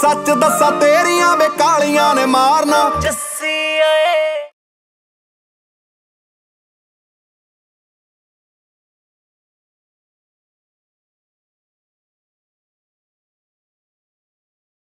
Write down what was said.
ਸੱਚ ਦੱਸਾਂ ਤੇਰੀਆਂ ਵੇ ਕਾਲੀਆਂ ਨੇ ਮਾਰਨਾ। ਜੱਸੀ